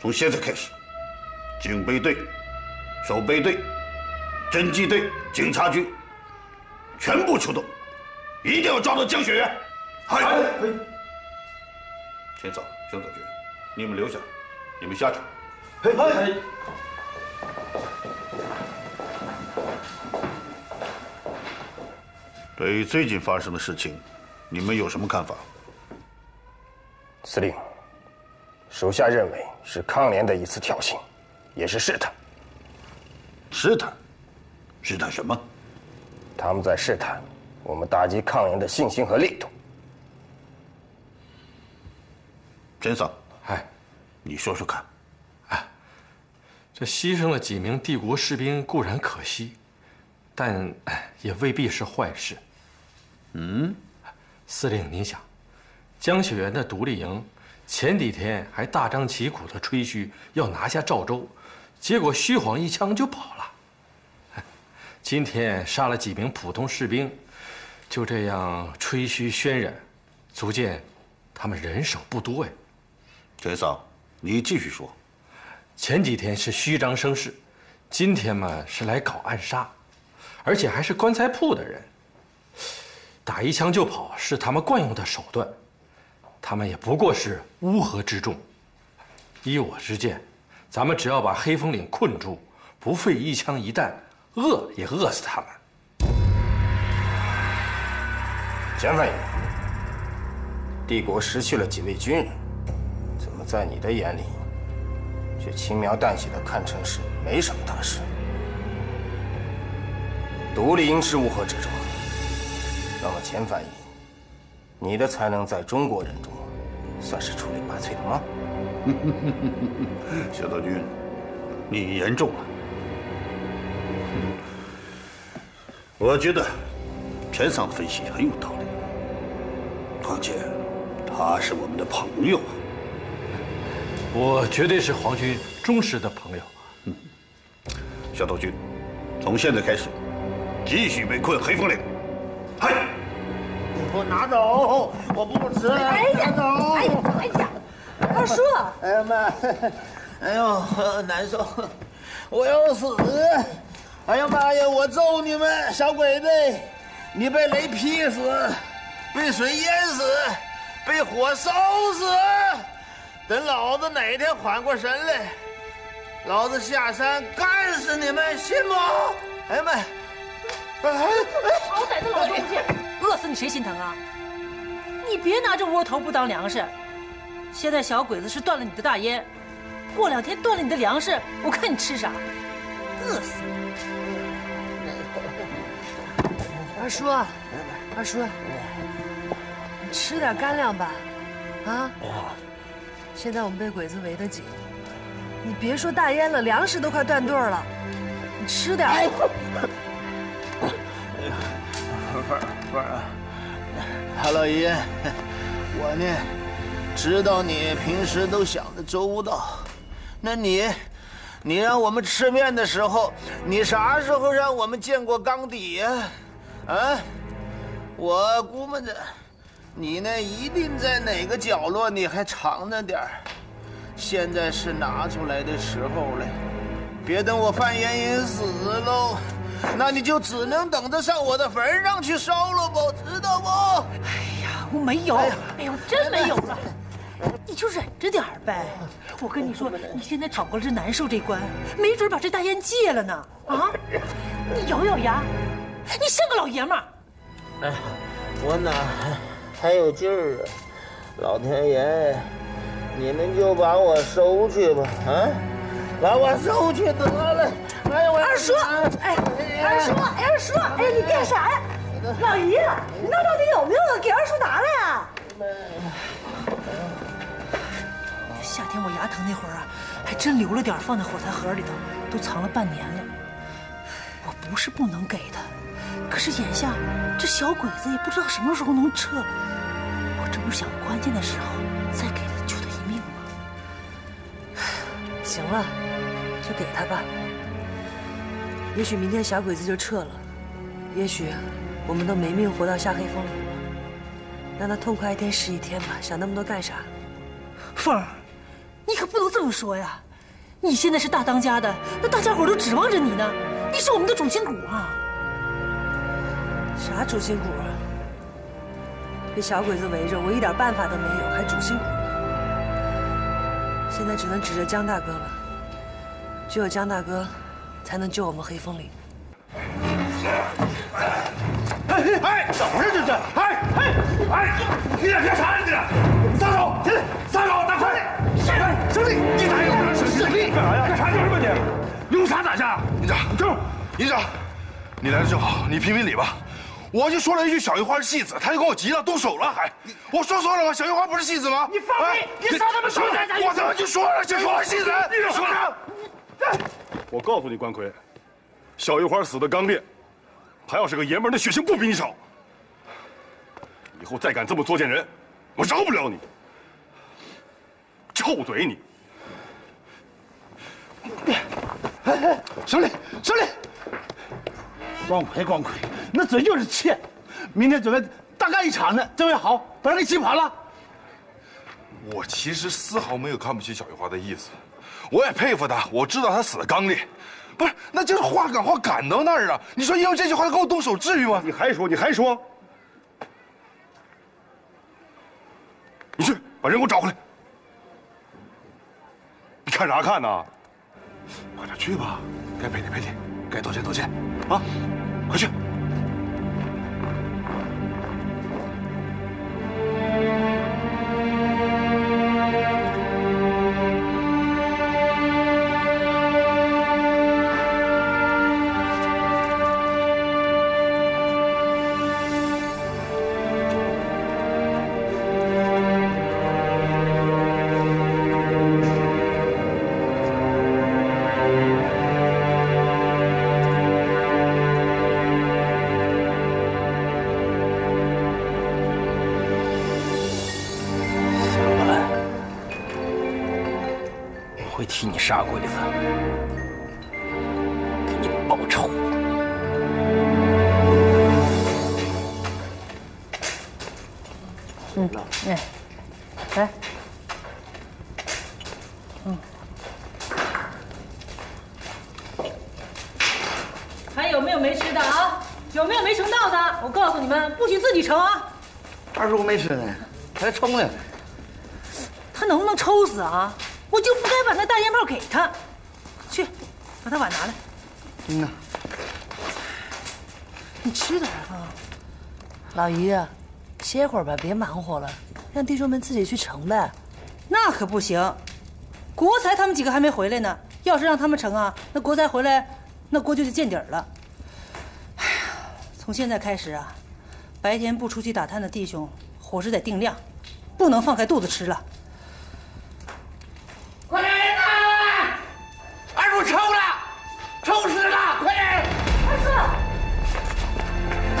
从现在开始，警备队、守备队、侦缉队、警察局全部出动，一定要抓到江雪媛。嗨，田嫂、肖德军，你们留下，你们下去。嘿，嘿。对于最近发生的事情，你们有什么看法？司令，属下认为是抗联的一次挑衅，也是试探。试探？试探什么？他们在试探我们打击抗联的信心和力度。陈嫂，哎，你说说看。哎，这牺牲了几名帝国士兵固然可惜，但也未必是坏事。嗯，司令，您想，江雪原的独立营前几天还大张旗鼓的吹嘘要拿下赵州，结果虚晃一枪就跑了。今天杀了几名普通士兵，就这样吹嘘渲染，足见他们人手不多呀。陈嫂，你继续说。前几天是虚张声势，今天嘛是来搞暗杀，而且还是棺材铺的人。打一枪就跑是他们惯用的手段，他们也不过是乌合之众。依我之见，咱们只要把黑风岭困住，不费一枪一弹，饿也饿死他们。钱翻译，帝国失去了几位军人。怎么在你的眼里，却轻描淡写的看成是没什么大事。独立营是乌合之众，那么钱翻译，你的才能在中国人中算是出类拔萃的吗？小道军，你言重了。我觉得陈桑的分析很有道理，况且他是我们的朋友。我绝对是皇军忠实的朋友。小头军，从现在开始，继续被困黑风岭。嗨，我拿走，我不吃。哎呀，走！哎呀，哎呀，二叔！哎呀妈！哎呦，难受！我要死！哎呀妈呀！我揍你们小鬼子！你被雷劈死，被水淹死，被火烧死！等老子哪天缓过神来，老子下山干死你们，信不？哎呀妈！好歹的老东西，饿死你谁心疼啊？你别拿这窝头不当粮食。现在小鬼子是断了你的大烟，过两天断了你的粮食，我看你吃啥？饿死你！二叔，二叔，你吃点干粮吧，啊？现在我们被鬼子围得紧，你别说大烟了，粮食都快断顿了。你吃点。哎呀，凤儿凤儿，韩老爷，我呢知道你平时都想的周到，那你，你让我们吃面的时候，你啥时候让我们见过缸底呀？啊，我估摸着。你呢？一定在哪个角落，你还藏着点儿。现在是拿出来的时候了，别等我范延延死喽，那你就只能等着上我的坟上去烧了不？知道不？哎呀，我没有，哎呦，真没有了。你就忍着点儿呗。我跟你说，你现在闯过了这难受这关，没准把这大烟戒了呢。啊？你咬咬牙，你像个老爷们儿。哎，我哪？还有劲儿啊！老天爷，你们就把我收去吧，啊，把我收去得了。哎，二叔，哎，二叔，二叔，哎呀，你干啥呀？老爷，那到底有没有啊？给二叔拿来呀！夏天我牙疼那会儿啊，还真留了点放在火柴盒里头，都藏了半年了。我不是不能给他。可是眼下这小鬼子也不知道什么时候能撤，我这不是想关键的时候再给他救他一命吗？行了，就给他吧。也许明天小鬼子就撤了，也许我们都没命活到下黑风岭了。让他痛快一天是一天吧，想那么多干啥？凤儿，你可不能这么说呀！你现在是大当家的，那大家伙都指望着你呢，你是我们的主心骨啊！啥主心骨啊？被小鬼子围着，我一点办法都没有，还主心骨？现在只能指着江大哥了，只有江大哥才能救我们黑风岭。哎哎，怎么回事这是？哎哎哎，你俩干啥呢？你俩撒手，起来，撒手，打快！胜利，你打一个，胜利，干啥呀？干啥叫什么你？用啥打架？营长，就营长，你来的正好，你评评理吧。我就说了一句小玉花是戏子，他就跟我急了，动手了还。我说错了吗？小玉花不是戏子吗？你放屁！你啥他妈说的？我他妈就说了，小玉花是戏子。你说啥？我告诉你，关奎，小玉花死的刚烈，他要是个爷们儿，那血性不比你少。以后再敢这么作践人，我饶不了你。臭嘴你！胜利，胜利！光奎，光奎，那嘴就是欠，明天准备大干一场呢，这位好，把人给气跑了。我其实丝毫没有看不起小玉花的意思，我也佩服他，我知道他死的刚烈，不是，那就是话赶话赶到那儿啊！你说因为这句话跟我动手，至于吗？你还说，你还说，你去把人给我找回来。你看啥看呢？快点去吧，该赔礼赔礼，该道歉道歉，啊，快去！杀鬼子，给你报仇。哎，来，嗯，还有没有没吃的啊？有没有没盛到的？我告诉你们，不许自己盛啊！二叔没吃呢，还冲呢。他能不能抽死啊？我就不该把那大烟炮给他。去，把他碗拿来。嗯呐，你吃点啊。老于啊，歇会儿吧，别忙活了，让弟兄们自己去盛呗。那可不行，国才他们几个还没回来呢。要是让他们盛啊，那国才回来，那锅就得见底儿了。哎呀，从现在开始啊，白天不出去打探的弟兄，伙食得定量，不能放开肚子吃了。快点人呐！二叔抽了，抽死了！快点！二叔，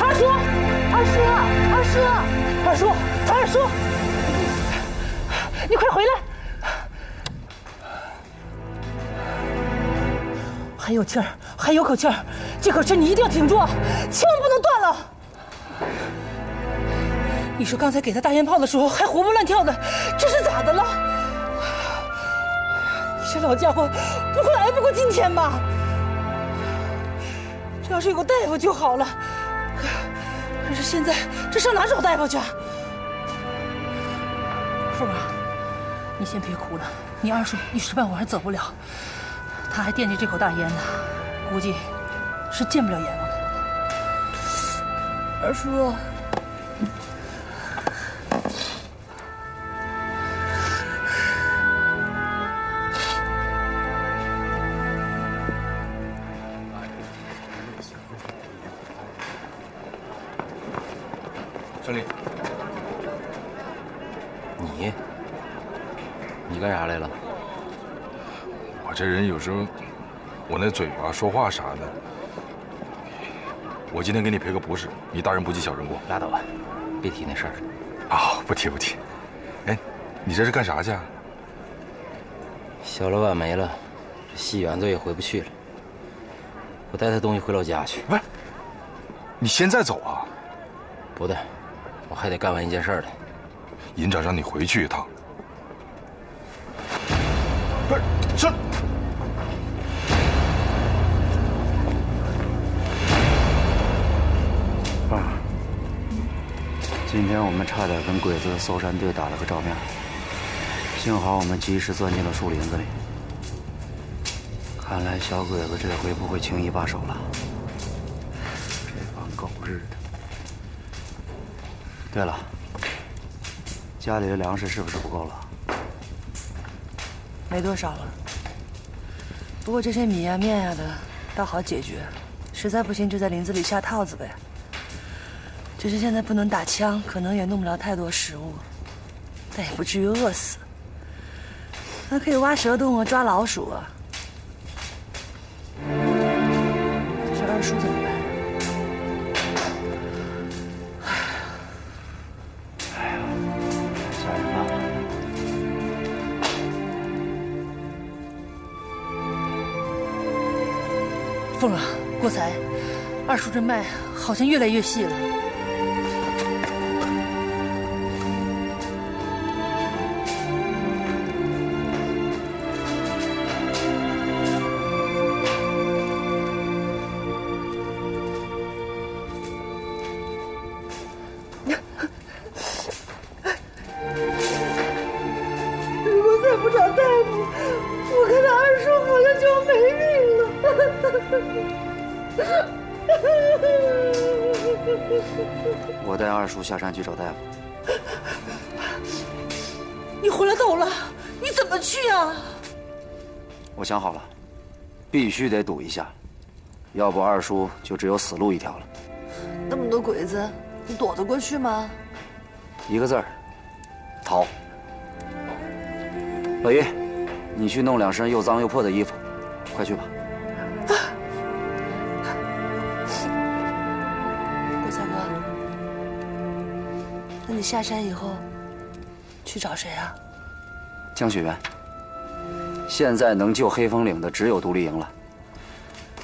二叔，二叔，二叔，二叔，二叔你快回来！还有气儿，还有口气儿，这口气你一定要挺住，千万不能断了。你说刚才给他大烟炮的时候还活蹦乱跳的，这是咋的了？你这老家伙不会挨不过今天吧？这要是有个大夫就好了。可是现在这上哪找大夫去？啊？凤儿，你先别哭了，你二叔一时半会儿还走不了，他还惦记这口大烟呢，估计是见不了阎王的。二叔，我那嘴巴说话啥的，我今天给你赔个不是，你大人不计小人过。拉倒吧，别提那事儿了。啊，不提不提。哎，你这是干啥去啊？小老板没了，这戏园子也回不去了。我带他东西回老家去。不是，你现在走啊？不的，我还得干完一件事儿呢。营长让你回去一趟。今天我们差点跟鬼子的搜山队打了个照面，幸好我们及时钻进了树林子里。看来小鬼子这回不会轻易罢手了。这帮狗日的！对了，家里的粮食是不是不够了？没多少了。不过这些米呀、面呀的，倒好解决。实在不行，就在林子里下套子呗。只是现在不能打枪，可能也弄不了太多食物，但也不至于饿死。还可以挖蛇洞啊，抓老鼠啊。这是二叔怎么办？想想办法。凤儿，过才，二叔这脉好像越来越细了。必须得赌一下，要不二叔就只有死路一条了。那么多鬼子，你躲得过去吗？一个字儿，逃。老于，你去弄两身又脏又破的衣服，快去吧。郭三哥，那你下山以后去找谁啊？江雪原，现在能救黑风岭的只有独立营了。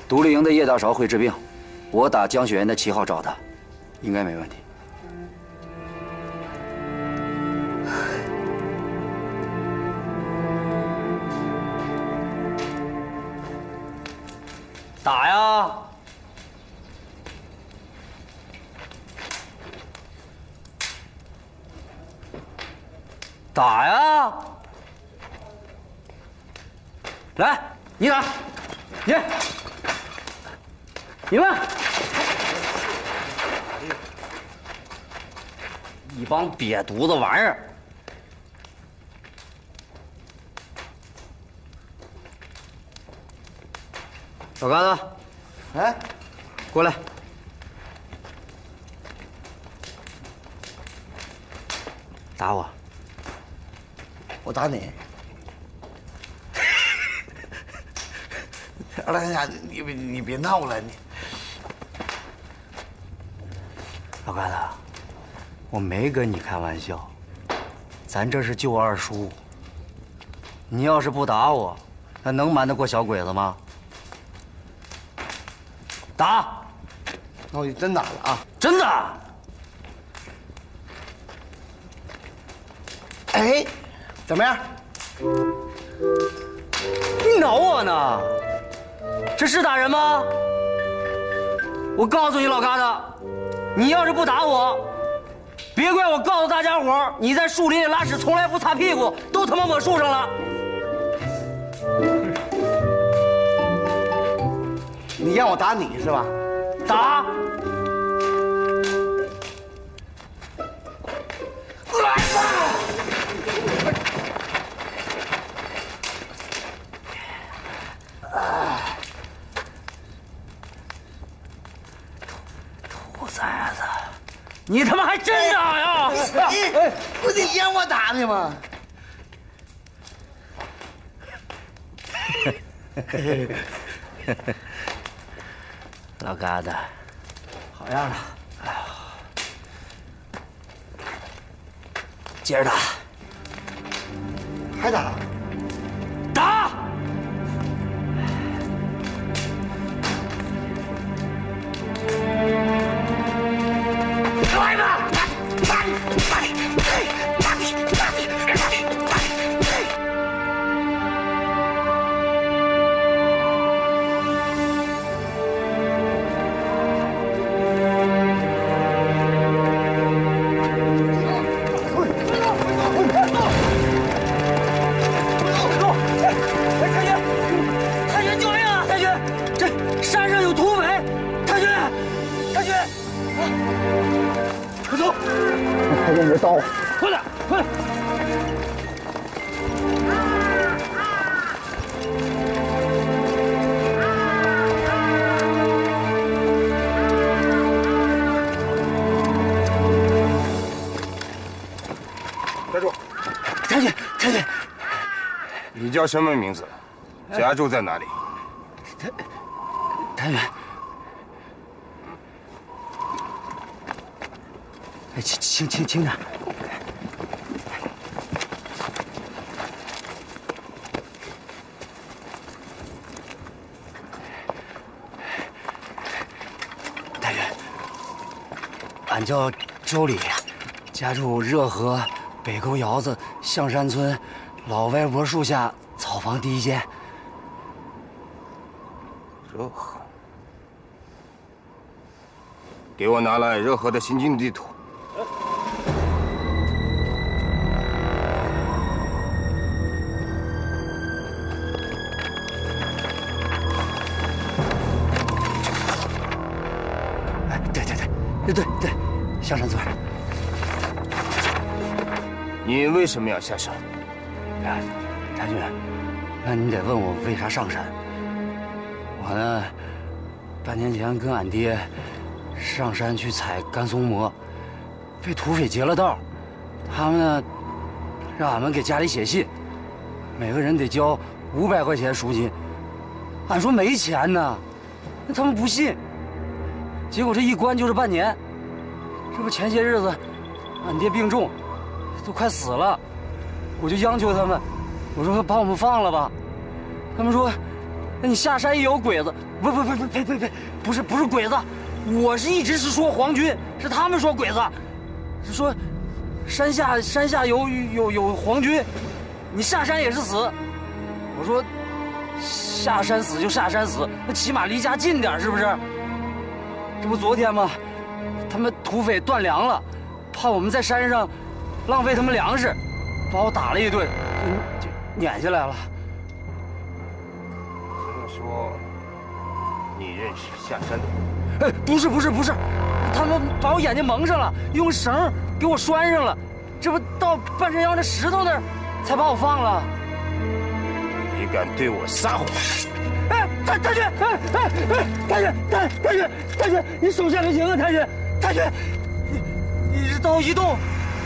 独立营的叶大勺会治病，我打江雪原的旗号找他，应该没问题。打呀！打呀！来，你打，你，你们，一帮瘪犊子玩意儿！小嘎子，哎，过来。打我！我打你。来呀，你你别闹了，你老嘎子，我没跟你开玩笑，咱这是救二叔。你要是不打我，那能瞒得过小鬼子吗？打！那我就真打了啊！真的！哎，怎么样？你挠我呢？这是打人吗？我告诉你，老疙瘩，你要是不打我，别怪我告诉大家伙儿，你在树林里拉屎从来不擦屁股，都他妈抹树上了。你让我打你是吧？打！你他妈还真打呀！你不得让我打你吗？老疙瘩，好样的！哎呀，接着打，还打？打！来吧打打打打打打打打打打打打打打打打打快走快点，快点！站住！太君，太君，你叫什么名字？家住在哪里？太君，哎，轻轻轻点。太君，俺叫周礼，家住热河北沟窑子象山村老歪脖树下草房第一间。热河。给我拿来热河的行进地图。你为什么要下山？哎，太君，那你得问我为啥上山。我呢，半年前跟俺爹上山去采干松蘑，被土匪劫了道。他们呢，让俺们给家里写信，每个人得交五百块钱赎金。俺说没钱呢，那他们不信。结果这一关就是半年。这不前些日子，俺爹病重，都快死了，我就央求他们，我说把我们放了吧。他们说，那你下山也有鬼子。不不不不呸呸呸，不是不是鬼子，我是一直是说皇军，是他们说鬼子，是说山下山下有有有皇军，你下山也是死。我说下山死就下山死，那起码离家近点是不是？这不昨天吗？他们土匪断粮了，怕我们在山上浪费他们粮食，把我打了一顿，就撵下来了。这么说，你认识下山的？哎，不是不是不是，他们把我眼睛蒙上了，用绳给我拴上了，这不到半山腰那石头那儿，才把我放了。你敢对我撒谎？哎，太太君，哎哎哎，太君，太太君，太君，你手下留情啊，太君，太君，你你这刀一动，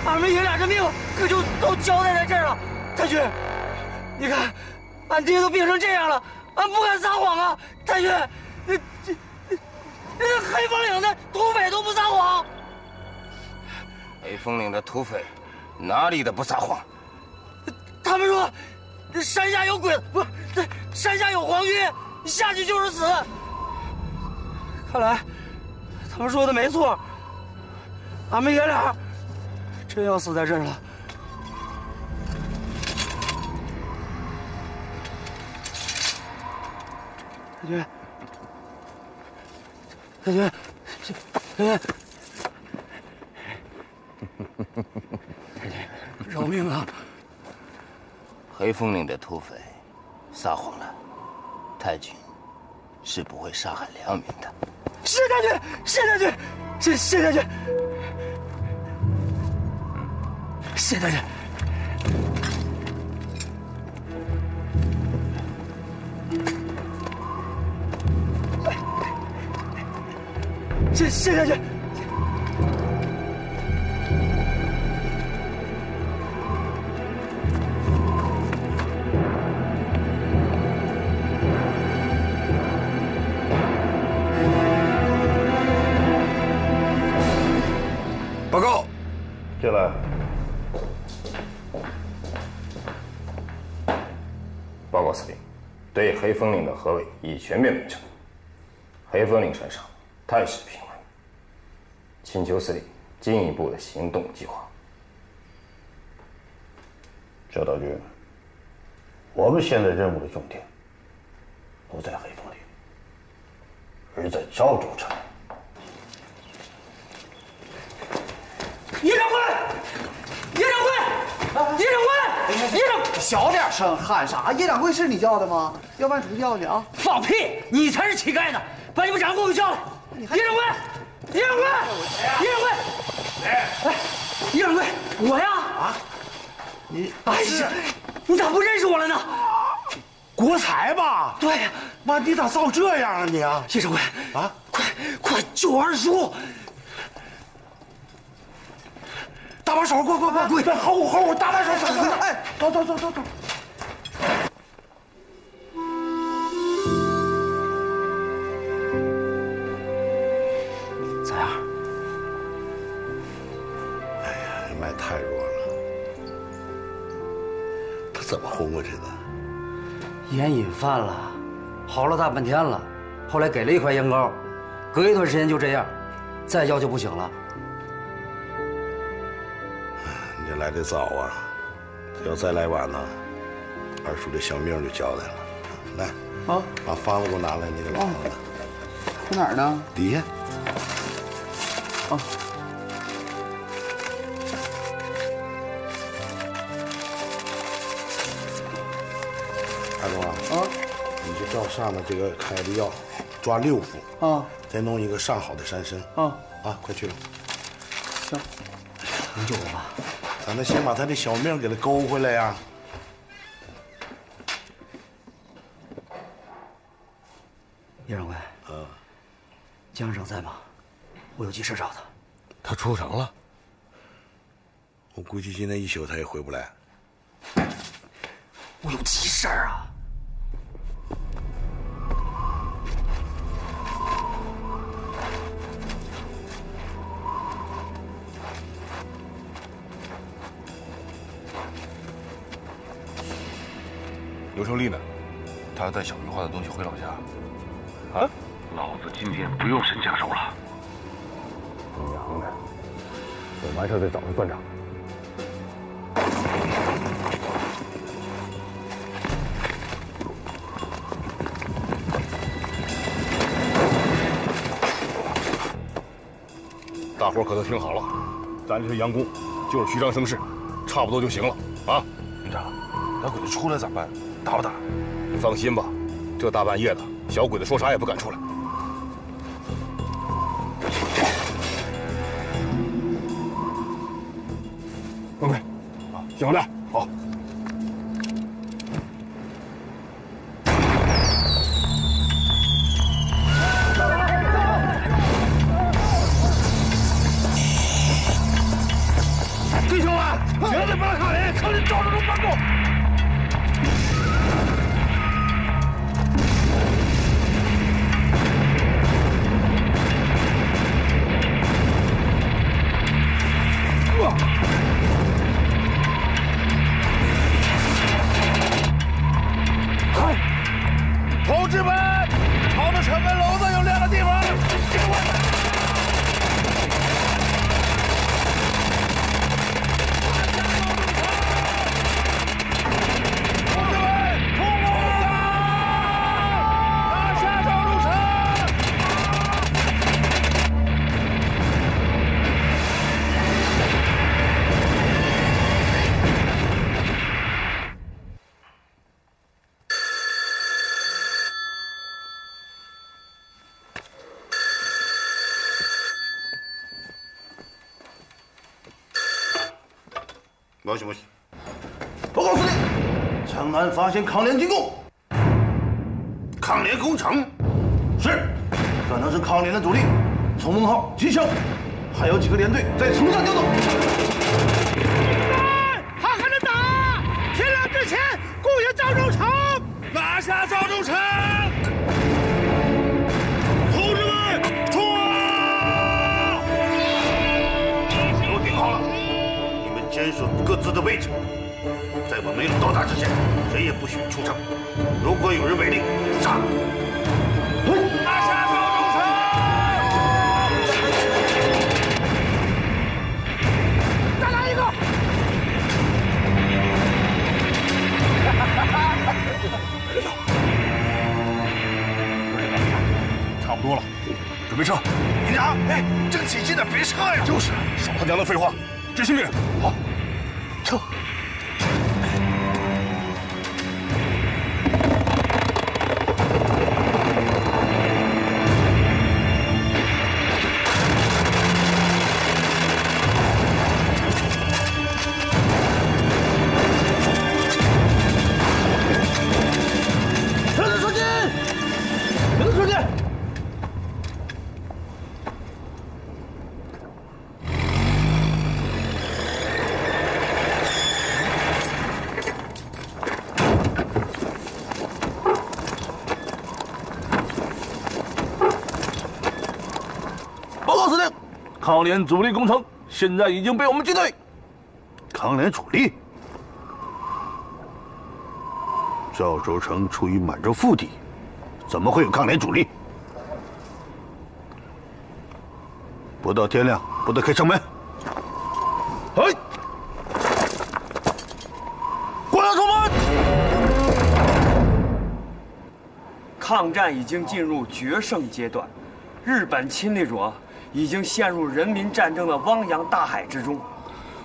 俺们爷俩这命可就都交代在这儿了。太君，你看，俺爹都病成这样了，俺不敢撒谎啊。太君，这这那黑风岭的土匪都不撒谎。黑风岭的土匪哪里的不撒谎？他们说，这山下有鬼子，不，这山下有皇军，你下去就是死。看来，他们说的没错，俺们爷俩真要死在这儿了。太君，太君，太君，太君，饶命啊！黑风岭的土匪撒谎了，太君是不会杀害良民的。谢太君，谢太君，谢谢太君，谢大人。谢谢大人。报告，进来。报告司令，对黑风岭的合围已全面完成。黑风岭山上态势平稳，请求司令进一步的行动计划。赵道军，我们现在任务的重点不在黑风岭，而在赵州城。叶长官，叶长官，叶掌柜，叶长，小点声，喊啥？叶掌柜是你叫的吗？要不然出去叫去啊！放屁！你才是乞丐呢！把你们掌柜给我叫来！叶掌柜，叶掌柜，叶掌柜，哎，哎，叶掌柜，我呀？啊？你哎呀，你咋不认识我了呢？国才吧？对呀。妈，你咋造这样啊你啊？叶掌柜啊，快快救二叔！搭把手，快快快！对，好我好我搭把手，走走走！哎，走走走走走。咋样？哎呀，这麦太弱了，他怎么昏过去的？烟瘾犯了，好了大半天了，后来给了一块烟膏，隔一段时间就这样，再要就不行了。你来的早啊，要再来晚呢，二叔这小命就交代了。来，啊，把方子给我拿来，你给老婆子。在哪儿呢？底下。啊。二龙啊，啊，你就照上面这个开的药，抓六副啊，再弄一个上好的山参啊啊，快去吧。行，能救我吗？咱们先把他的小命给他勾回来呀。叶掌柜，嗯，江生在吗？我有急事找他。他出城了。我估计今天一宿他也回不来。我有急事儿啊！刘胜利呢？他要带小玉花的东西回老家。啊？老子今天不用沈枪手了。你娘的！我完事再找他算账。大伙可都听好了，咱这是佯攻就是虚张声势，差不多就行了啊！营长，那鬼子出来咋办？打不打？你放心吧，这大半夜的，小鬼子说啥也不敢出来。掌柜，啊，小子，没事没事。报告司令，江南发现抗联进攻。抗联攻城？是，可能是抗联的主力，从梦号、机枪，还有几个连队在城上调动。他还能打！天亮之前攻下赵州城，拿下赵州城！各自的位置，在我没有到达之前，谁也不许出城。如果有人违令，杀！拿下赵州城！再来一个！差不多了，准备撤。营长，哎，正起劲呢，别撤呀！就是，少他娘的废话，执行命令。好，撤。抗联主力工程现在已经被我们击退。抗联主力？赵州城处于满洲腹地，怎么会有抗联主力？不到天亮，不得开城门。哎，关上城门！抗战已经进入决胜阶段，日本侵略者已经陷入人民战争的汪洋大海之中。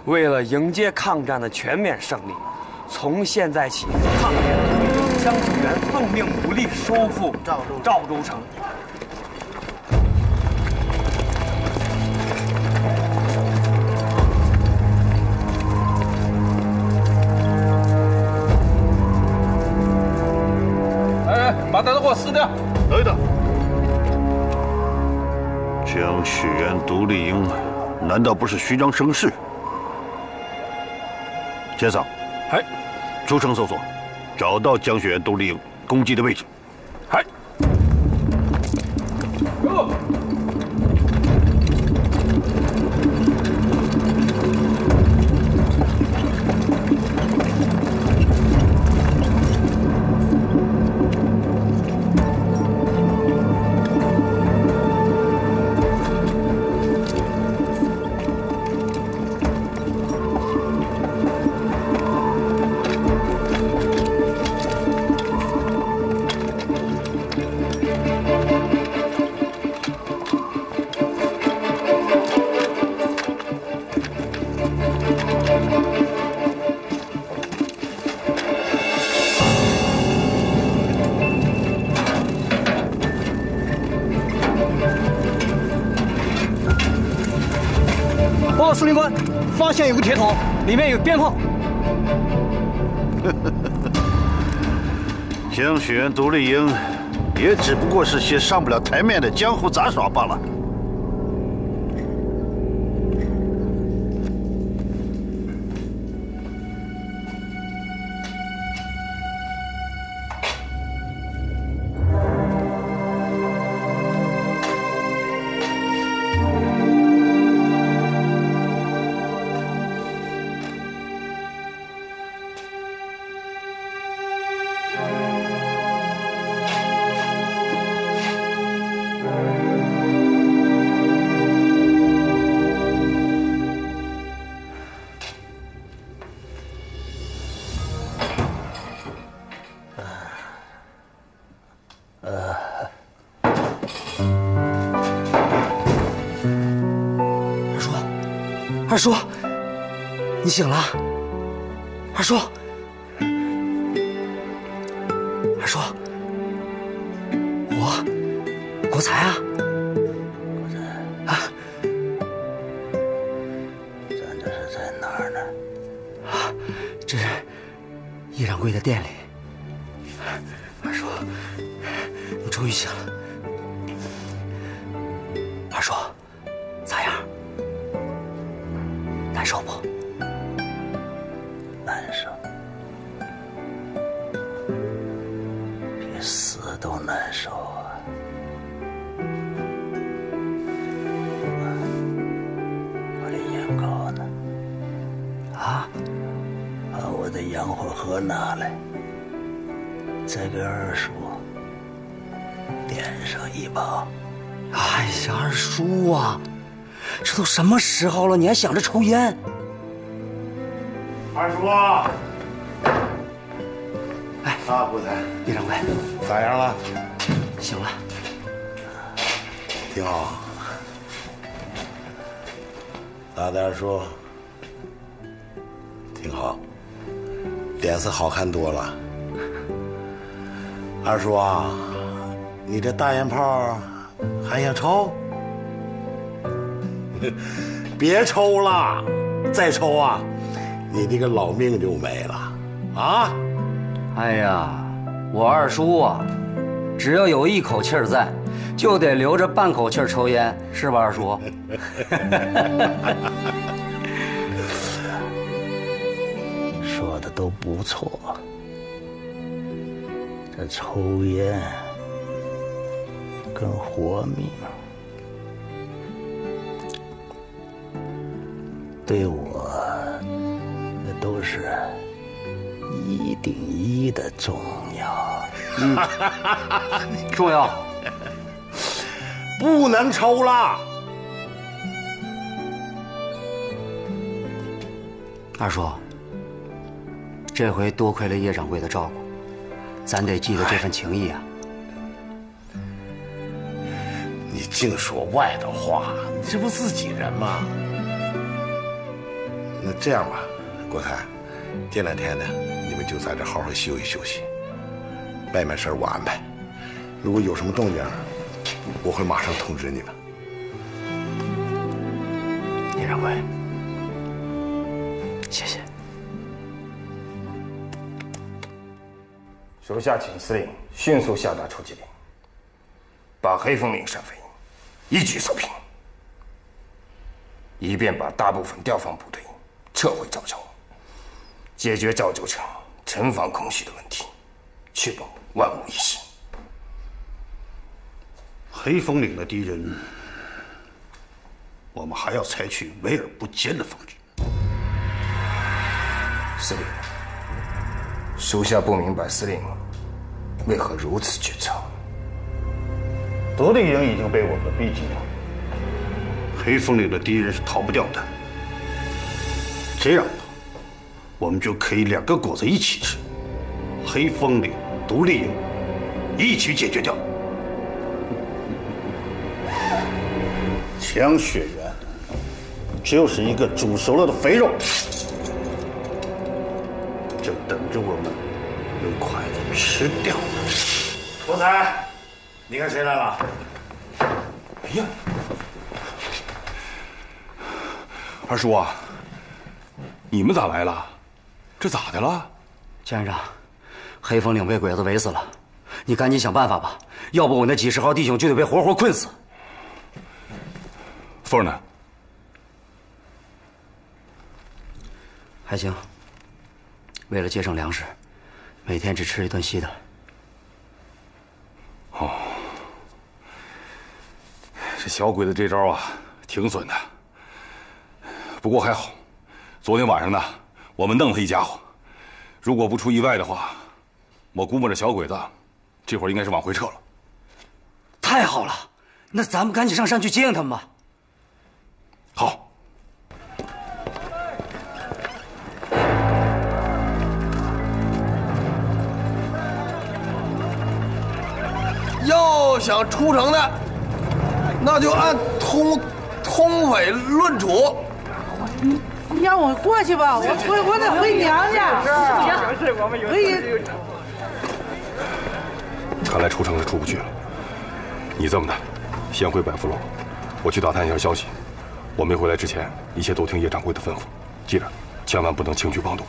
为了迎接抗战的全面胜利，从现在起，抗联将救援奉命武力收复赵州城。江雪原独立营，难道不是虚张声势？先生，哎，出城搜索，找到江雪原独立营攻击的位置。江雪原独立营也只不过是些上不了台面的江湖杂耍罢了。二叔，你醒了。二叔，受不？难受，比死都难受啊！我的烟膏呢？啊？把我的洋火盒拿来，再给二叔点上一包。哎呀，二叔啊！这都什么时候了，你还想着抽烟？二叔啊！哎，啊，国才，叶掌柜，咋样了？醒了，挺好。大点说，挺好，脸色好看多了。二叔啊，你这大烟炮还想抽？别抽了，再抽啊，你这个老命就没了啊！哎呀，我二叔啊，只要有一口气儿在，就得留着半口气儿抽烟，是吧，二叔？说的都不错。这抽烟跟活命对我一顶一的重要。重要，不能抽了。二叔，这回多亏了叶掌柜的照顾，咱得记得这份情谊啊。你净说外头话，你这不自己人吗？那这样吧，国泰，这两天呢，们就在这好好休息休息。外面事儿我安排，如果有什么动静，我会马上通知你们。叶掌柜，谢谢。属下请司令迅速下达出击令，把黑风岭山匪一举扫平，以便把大部分调防部队撤回赵州，解决赵州城城防空袭的问题，确保万无一失。黑风岭的敌人，我们还要采取围而不坚的方针。司令，属下不明白司令为何如此决策。独立营已经被我们逼急了，黑风岭的敌人是逃不掉的。这样，我们就可以两个果子一起吃，黑风岭、独立营一起解决掉。枪雪原就是一个煮熟了的肥肉，就等着我们用筷子吃掉呢。国才，你看谁来了？哎呀，二叔啊，你们咋来了？这咋的了？先生，黑风岭被鬼子围死了，你赶紧想办法吧，要不我那几十号弟兄就得被活活困死。凤儿呢？还行。为了节省粮食，每天只吃一顿稀的。哦，这小鬼子这招啊，挺损的。不过还好，昨天晚上呢，我们弄了他一家伙。如果不出意外的话，我估摸着小鬼子这会儿应该是往回撤了。太好了，那咱们赶紧上山去接应他们吧。好。要想出城的，那就按通通匪论处。让我过去吧，我我我得回娘家。是，我们有。回。看来出城是出不去了。你这么的，先回百福楼，我去打探一下消息。我没回来之前，一切都听叶掌柜的吩咐，记着，千万不能轻举妄动。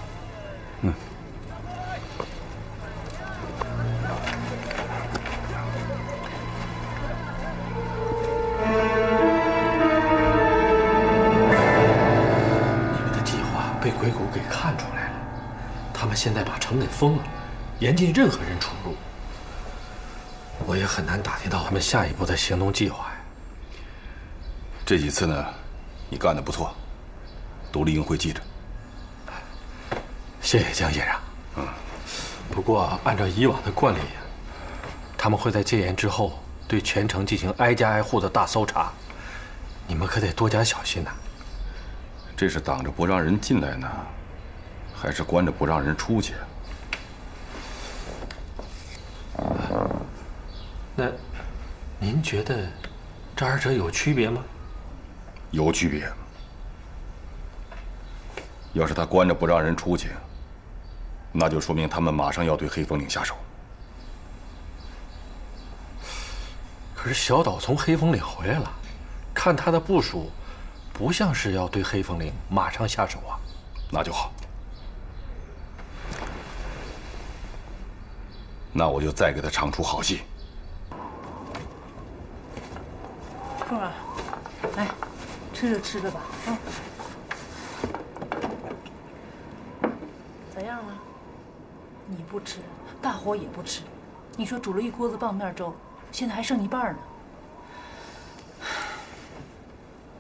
封了，严禁任何人出入。我也很难打听到他们下一步的行动计划呀。这几次呢，你干的不错，独立营会记着。谢谢江先生。嗯，不过按照以往的惯例，他们会在戒严之后对全城进行挨家挨户的大搜查，你们可得多加小心呐。这是挡着不让人进来呢，还是关着不让人出去？那您觉得这二者有区别吗？有区别。要是他关着不让人出去，那就说明他们马上要对黑风岭下手。可是小岛从黑风岭回来了，看他的部署，不像是要对黑风岭马上下手啊。那就好。那我就再给他唱出好戏。凤儿，来，吃着吃着吧，啊。咋样了？你不吃，大伙也不吃。你说煮了一锅子棒面粥，现在还剩一半呢。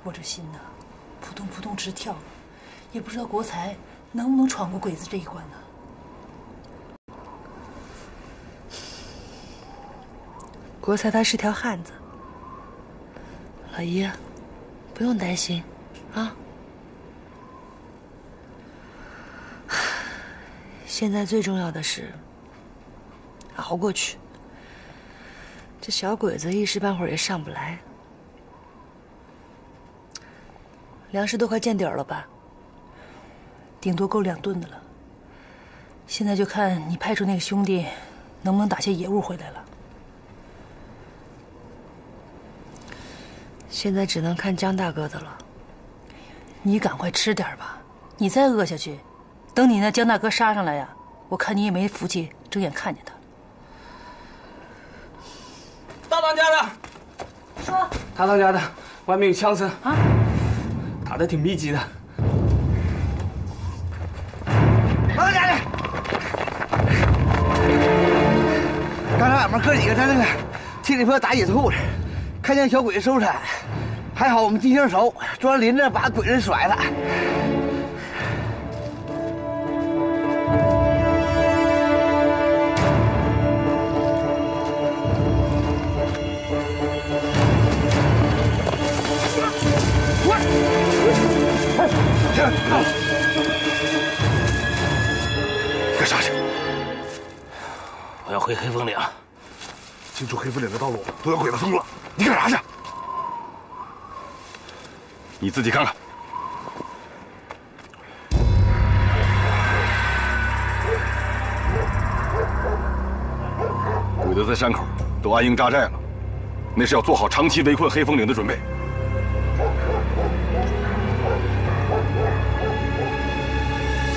我这心呐，扑通扑通直跳，也不知道国才能不能闯过鬼子这一关呢。国才他是条汉子，老姨，不用担心，啊。现在最重要的是熬过去。这小鬼子一时半会儿也上不来，粮食都快见底儿了吧？顶多够两顿的了。现在就看你派出那个兄弟，能不能打些野物回来了。现在只能看江大哥的了。你赶快吃点吧，你再饿下去，等你那江大哥杀上来呀，我看你也没福气睁眼看见他。大当家的，说，大当家的，外面有枪声啊，打的挺密集的。大当家的，刚才俺们哥几个在那个七里坡打野兔呢，看见小鬼子收产，还好我们记性熟，钻林子把鬼子甩了。干啥去？我要回黑风岭。进出黑风岭的道路都有鬼子封了，你干啥去？你自己看看。鬼子在山口都安营扎寨了，那是要做好长期围困黑风岭的准备。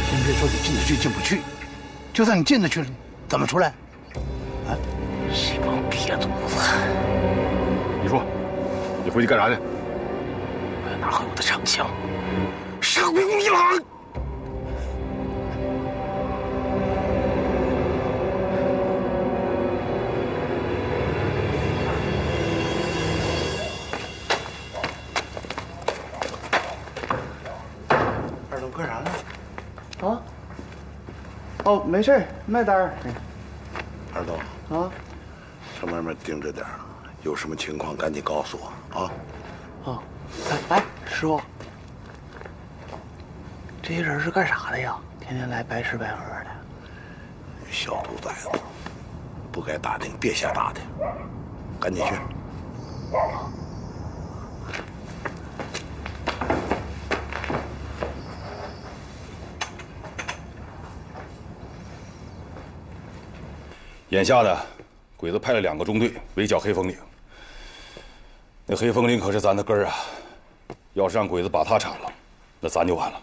先别说你进得去进不去，就算你进得去了，怎么出来？啊，回去干啥去？我要拿回我的长枪，杀鬼谷一郎！二东干啥呢？啊？哦，没事卖单儿。二东啊，上外面盯着点儿有什么情况赶紧告诉我哎哎，师傅，这些人是干啥的呀？天天来白吃白喝的。小兔崽子，不该打听别瞎打听，赶紧去。眼下呢，鬼子派了两个中队围剿黑风岭。那黑风岭可是咱的根儿啊，要是让鬼子把他铲了，那咱就完了。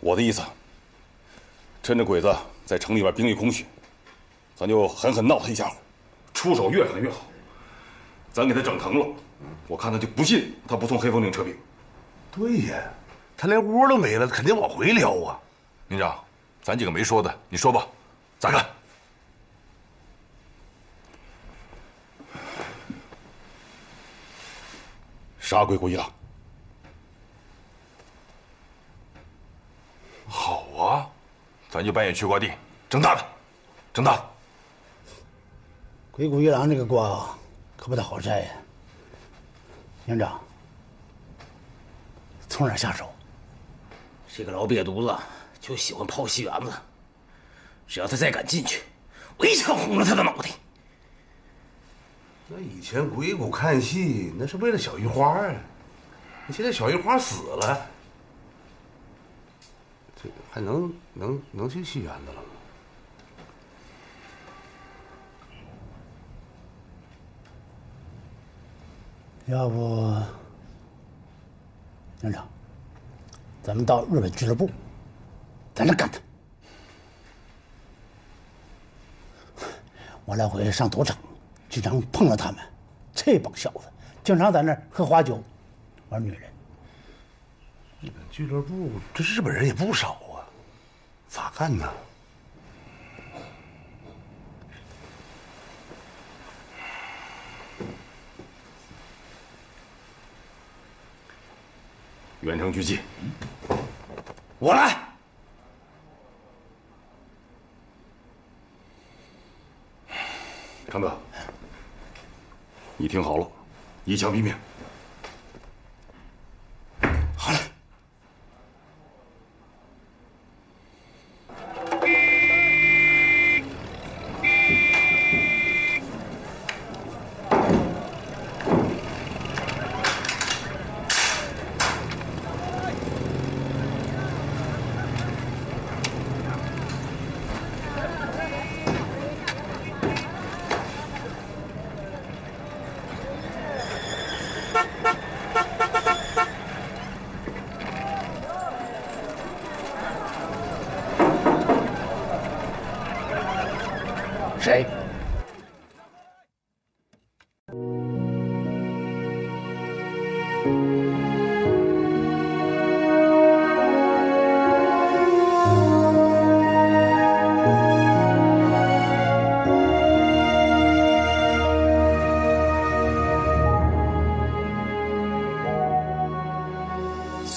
我的意思，趁着鬼子在城里边兵力空虚，咱就狠狠闹他一家伙，出手越狠越好。咱给他整疼了，我看他就不信他不从黑风岭撤兵。对呀，他连窝都没了，肯定往回撩啊！营长，咱几个没说的，你说吧，咋干？杀鬼谷一郎。好啊，咱就扮演去瓜地，整大的，整大的。鬼谷一郎这个瓜啊，可不太好摘呀。营长，从哪下手？这个老瘪犊子就喜欢泡戏园子，只要他再敢进去，我一枪轰了他的脑袋。那以前鬼谷看戏那是为了小玉花啊，那现在小玉花死了，这还能能能去戏园子了吗？要不，营长，咱们到日本俱乐部，在那干他。我来回去上赌场，经常碰到他们，这帮小子经常在那儿喝花酒，玩女人。日本俱乐部这日本人也不少啊，咋干呢？远程狙击，我来。常德，你听好了，一枪毙命。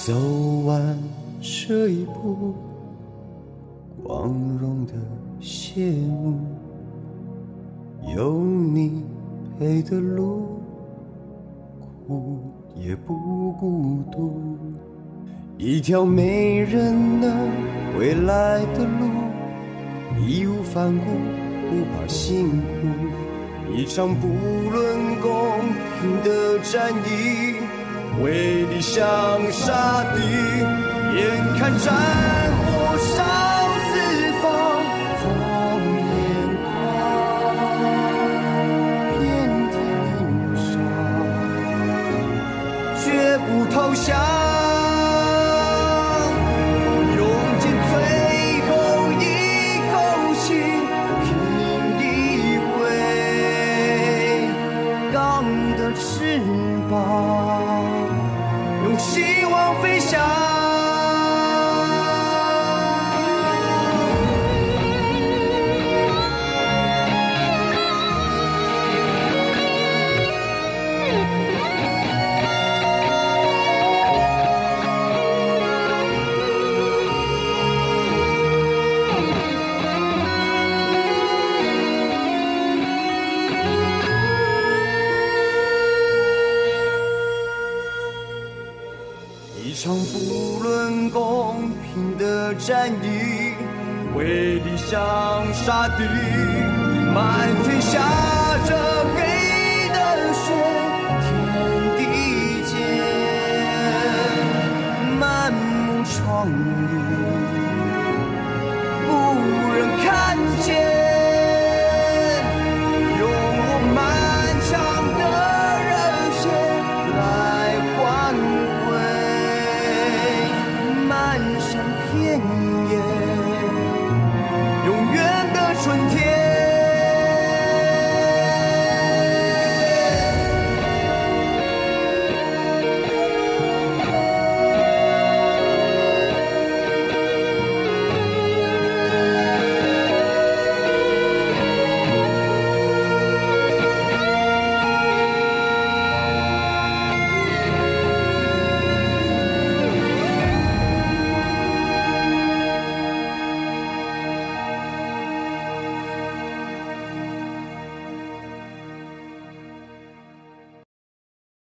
走完这一步，光荣的谢幕，有你陪的路，苦也不孤独。一条没人能回来的路，义无反顾，不怕辛苦，一场不论公平的战役。为你向杀敌，眼看战火烧四方，烽烟狂，遍体鳞伤，绝不投降，场不论公平的战役，为理想杀敌。满天下着黑的雪，天地间满目疮痍，无人看见。